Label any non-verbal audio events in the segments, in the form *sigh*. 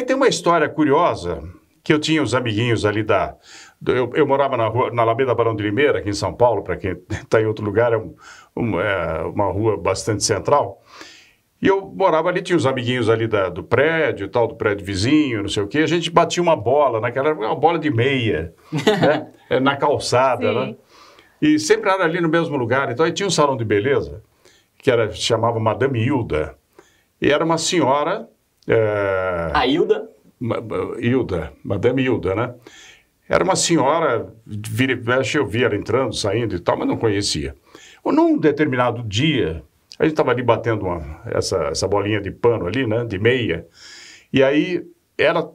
aí tem uma história curiosa, que eu tinha os amiguinhos ali da... Eu, eu morava na, rua, na Alameda Barão de Limeira, aqui em São Paulo, para quem está *laughs* em outro lugar, é, um, um, é uma rua bastante central. E eu morava ali, tinha os amiguinhos ali da, do prédio, tal, do prédio vizinho, não sei o quê. A gente batia uma bola, naquela uma bola de meia, né? *laughs* É, na calçada, Sim. né? E sempre era ali no mesmo lugar. Então aí tinha um salão de beleza, que era, chamava Madame Hilda. E era uma senhora. É... A Hilda? Hilda, Madame Hilda, né? Era uma senhora, vira e mexe, eu via ela entrando, saindo e tal, mas não conhecia. Ou num determinado dia, a gente estava ali batendo uma, essa, essa bolinha de pano ali, né, de meia, e aí ela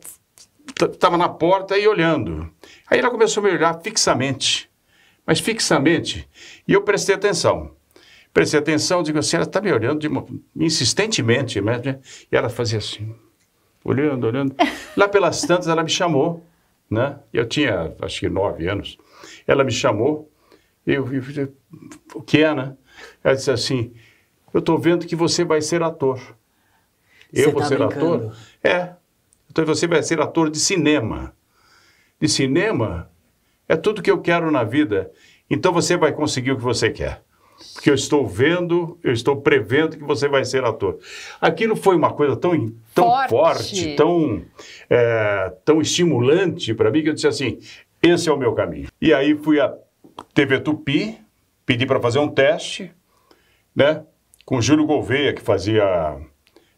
estava na porta e olhando. Aí ela começou a me olhar fixamente, mas fixamente, e eu prestei atenção. Prestei atenção, digo assim, ela está me olhando de insistentemente, né? e ela fazia assim, olhando, olhando. *laughs* Lá pelas tantas ela me chamou, né? Eu tinha, acho que nove anos. Ela me chamou, eu, eu o que é, né? Ela disse assim, eu estou vendo que você vai ser ator. Eu vou tá ser brincando? ator? É. Então você vai ser ator de cinema. De cinema é tudo que eu quero na vida. Então você vai conseguir o que você quer. Porque eu estou vendo, eu estou prevendo que você vai ser ator. Aquilo foi uma coisa tão, tão forte, forte tão, é, tão estimulante para mim, que eu disse assim: esse é o meu caminho. E aí fui a TV Tupi, pedi para fazer um teste, né? Com Júlio Gouveia, que fazia,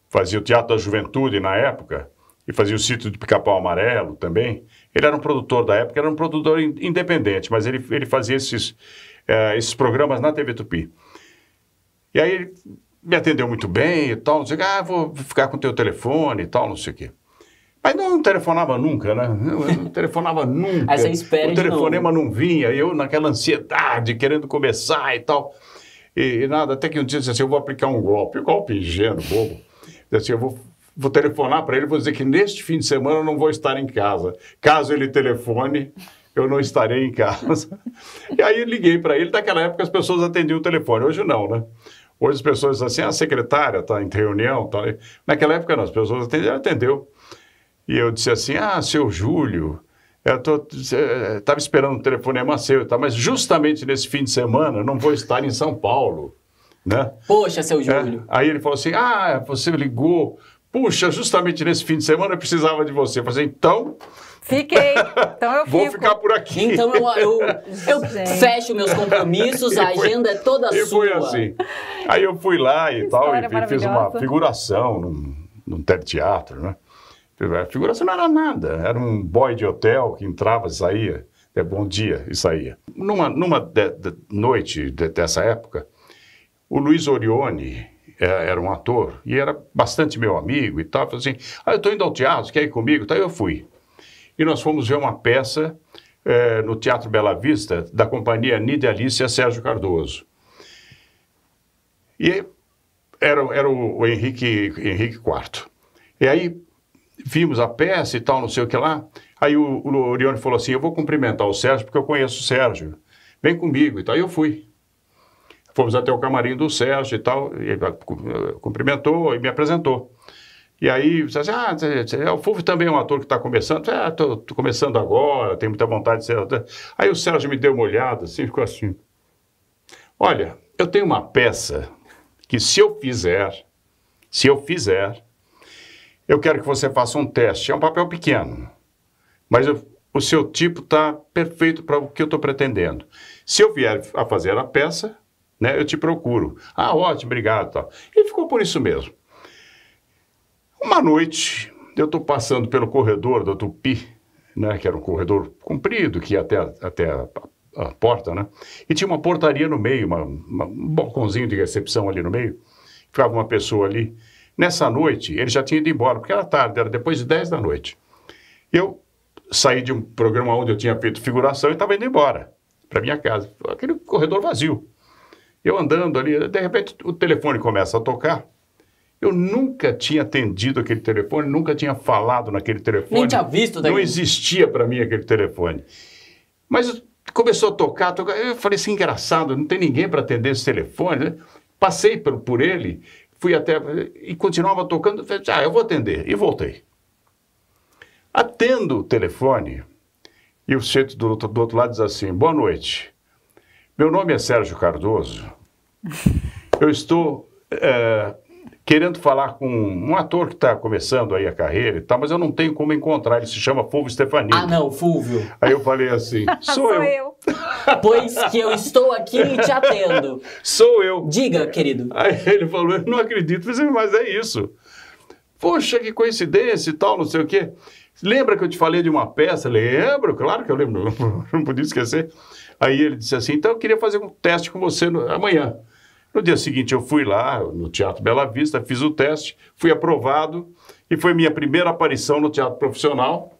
fazia o Teatro da Juventude na época, e fazia o Sítio de Pica-Pau Amarelo também. Ele era um produtor da época, era um produtor independente, mas ele, ele fazia esses, uh, esses programas na TV Tupi. E aí ele me atendeu muito bem e tal, não sei o que, ah, vou ficar com o teu telefone e tal, não sei o quê. Mas não telefonava nunca, né? Não telefonava *laughs* nunca. Aí você espera o telefonema não vinha, eu naquela ansiedade, querendo começar e tal. E, e, nada, até que um dia eu disse assim, eu vou aplicar um golpe, um golpe ingênuo, bobo. Disse assim, eu vou, vou telefonar para ele vou dizer que neste fim de semana eu não vou estar em casa. Caso ele telefone, eu não estarei em casa. E aí liguei para ele, naquela época as pessoas atendiam o telefone, hoje não, né? Hoje as pessoas dizem assim, a secretária está em reunião, tá. naquela época não, as pessoas atendiam, atendeu. E eu disse assim, ah, seu Júlio, eu estava esperando um telefonema seu, tá? mas justamente nesse fim de semana não vou estar em São Paulo. Né? Poxa, seu é, Júlio. É? Aí ele falou assim, ah, você ligou, puxa, justamente nesse fim de semana eu precisava de você. Eu falei, então... Fiquei. Então eu *laughs* Vou ficar por aqui. Então eu, eu, *laughs* eu fecho meus compromissos, a agenda é toda e sua. E foi assim. Aí eu fui lá e tal, e fiz uma figuração num, num teatro, né? A figuração não era nada, era um boy de hotel que entrava e saía, é bom dia e saía. Numa, numa de, de, noite de, dessa época, o Luiz Orione era um ator e era bastante meu amigo e tal. Falei assim: ah, eu estou indo ao teatro, quer ir comigo? Então eu fui. E nós fomos ver uma peça é, no Teatro Bela Vista da companhia Nida Alicia Sérgio Cardoso. E era, era o, o Henrique, Henrique IV. E aí vimos a peça e tal, não sei o que lá. Aí o, o Orione falou assim: Eu vou cumprimentar o Sérgio porque eu conheço o Sérgio. Vem comigo e. Aí eu fui. Fomos até o camarim do Sérgio e tal. E ele cumprimentou e me apresentou. E aí, você assim, ah, é, o Fulvio também é um ator que está começando. É, estou começando agora, tenho muita vontade de ser ator. Aí o Sérgio me deu uma olhada, assim, ficou assim. Olha, eu tenho uma peça que se eu fizer, se eu fizer, eu quero que você faça um teste. É um papel pequeno, mas eu, o seu tipo está perfeito para o que eu estou pretendendo. Se eu vier a fazer a peça, né, eu te procuro. Ah, ótimo, obrigado. Tal. E ficou por isso mesmo. Uma noite, eu estou passando pelo corredor da Tupi, né, que era um corredor comprido, que ia até, até a, a porta, né? E tinha uma portaria no meio, uma, uma, um balcãozinho de recepção ali no meio. Ficava uma pessoa ali. Nessa noite, ele já tinha ido embora, porque era tarde, era depois de 10 da noite. Eu saí de um programa onde eu tinha feito figuração e estava indo embora para minha casa. Aquele corredor vazio. Eu andando ali, de repente o telefone começa a tocar. Eu nunca tinha atendido aquele telefone, nunca tinha falado naquele telefone. Nem tinha visto daí. Não existia para mim aquele telefone. Mas começou a tocar, tocar. Eu falei assim, engraçado, não tem ninguém para atender esse telefone. Passei por, por ele fui até. e continuava tocando. Falei, ah, eu vou atender. E voltei. Atendo o telefone e o sujeito do, do outro lado diz assim: Boa noite. Meu nome é Sérgio Cardoso. Eu estou é, querendo falar com um ator que está começando aí a carreira e tal, mas eu não tenho como encontrar. Ele se chama Fulvio Stefanini. Ah, não, Fulvio. Aí eu falei assim: *laughs* Sou, eu. Pois que eu estou aqui e te atendo. Sou eu. Diga, querido. Aí ele falou: Eu não acredito. Mas é isso. Poxa, que coincidência e tal, não sei o quê. Lembra que eu te falei de uma peça? Lembro, claro que eu lembro, *laughs* não podia esquecer. Aí ele disse assim: então eu queria fazer um teste com você no- amanhã. No dia seguinte eu fui lá no Teatro Bela Vista, fiz o teste, fui aprovado e foi minha primeira aparição no teatro profissional.